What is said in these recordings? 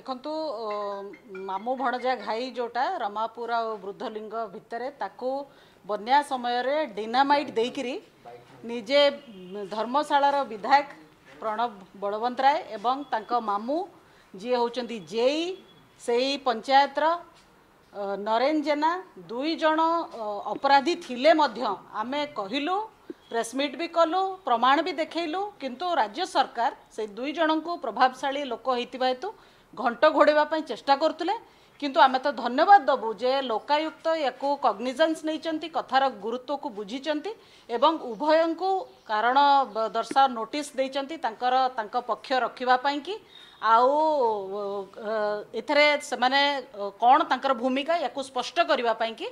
ଦେଖନ୍ତୁ ଅ, ମାମୁଁ ଭଣଜା ଘାଇ ଯୋଉଟା ରମାପୁର ଆଉ ବୃଦ୍ଧଲିଙ୍ଗ ଭିତରେ ତାକୁ ବନ୍ୟା ସମୟରେ ଡିନାମାଇଟ୍ ଦେଇକିରି ନିଜେ ଉମ୍, ଧର୍ମଶାଳାର ବିଧାୟକ ପ୍ରଣବ ବଳବନ୍ତରାୟ ଏବଂ ତାଙ୍କ ମାମୁଁ ଯିଏ ହେଉଛନ୍ତି ଜେଇ ସେଇ ପଞ୍ଚାୟତର ଅ, ନରେନ ଜେନା ଦୁଇ ଜଣ ଅ, ଅପରାଧୀ ଥିଲେ ମଧ୍ୟ ଆମେ କହିଲୁ ପ୍ରେସମିଟ୍ ବି କଲୁ ପ୍ରମାଣ ବି ଦେଖେଇଲୁ କିନ୍ତୁ ରାଜ୍ୟ ସରକାର ସେଇ ଦୁଇ ଜଣଙ୍କୁ ପ୍ରଭାବଶାଳୀ ଲୋକ ହେଇଥିବା ହେତୁ ଘଣ୍ଟ ଘୋଡ଼େଇବା ପାଇଁ ଚେଷ୍ଟା କରୁଥିଲେ କିନ୍ତୁ ଆମେ ତ ଧନ୍ୟବାଦ ଦେବୁ ଯେ ଲୋକାୟୁକ୍ତ ୟାକୁ କଗ୍ନିଜେନ୍ସ ନେଇଛନ୍ତି କଥାର ଗୁରୁତ୍ୱକୁ ବୁଝିଛନ୍ତି ଏବଂ ଉଭୟଙ୍କୁ କାରଣ ଦର୍ଶାଅ ନୋଟିସ୍ ଦେଇଛନ୍ତି ତାଙ୍କର ତାଙ୍କ ପକ୍ଷ ରଖିବା ପାଇଁକି। ଆଉ ଏଥିରେ ସେମାନେ କ'ଣ ତାଙ୍କର ଭୂମିକା ୟାକୁ ସ୍ପଷ୍ଟ କରିବା ପାଇଁକି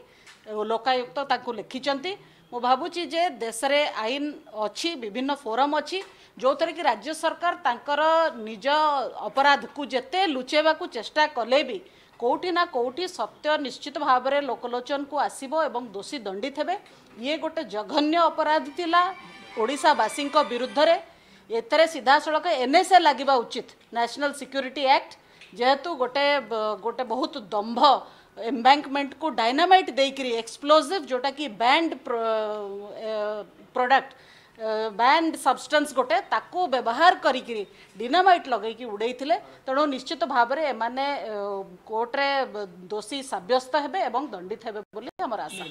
ଲୋକାୟୁକ୍ତ ତାଙ୍କୁ ଲେଖିଛନ୍ତି। ମୁଁ ଭାବୁଛି ଯେ ଦେଶରେ ଆଇନ ଅଛି ବିଭିନ୍ନ ଫୋରମ୍ ଅଛି ଯେଉଁଥିରେ କି ରାଜ୍ୟ ସରକାର ତାଙ୍କର ନିଜ ଅପରାଧକୁ ଯେତେ ଲୁଚେଇବାକୁ ଚେଷ୍ଟା କଲେ ବି କେଉଁଠି ନା କେଉଁଠି ସତ୍ୟ ନିଶ୍ଚିତ ଭାବରେ ଲୋକଲୋଚନକୁ ଆସିବ ଏବଂ ଦୋଷୀ ଦଣ୍ଡିତ ହେବେ ଇଏ ଗୋଟେ ଜଘନ୍ୟ ଅପରାଧ ଥିଲା ଓଡ଼ିଶାବାସୀଙ୍କ ବିରୁଦ୍ଧରେ। ଏଥିରେ ସିଧାସଳଖ ଏନ୍ଏସ୍ଏ ଲାଗିବା ଉଚିତ ନ୍ୟାସନାଲ୍ ସିକ୍ୟୁରିଟି ଆକ୍ଟ ଯେହେତୁ ଗୋଟେ ଗୋଟେ ବହୁତ ଦମ୍ଭ ଏମ୍ବାଙ୍କମେଣ୍ଟକୁ ଡାଇନାମାଇଟ୍ ଦେଇକିରି ଏକ୍ସପ୍ଲୋଜିଭ୍ ଯେଉଁଟାକି ବ୍ୟାଣ୍ଡ ପ୍ରଡ଼କ୍ଟ ବ୍ୟାଣ୍ଡ ସବଷ୍ଟାନ୍ସ ଗୋଟେ ତାକୁ ବ୍ୟବହାର କରିକିରି ଡିନାମାଇଟ୍ ଲଗେଇକି ଉଡ଼େଇଥିଲେ ତେଣୁ ନିଶ୍ଚିତ ଭାବରେ ଏମାନେ କୋର୍ଟରେ ଦୋଷୀ ସାବ୍ୟସ୍ତ ହେବେ ଏବଂ ଦଣ୍ଡିତ ହେବେ ବୋଲି ଆମର ଆଶା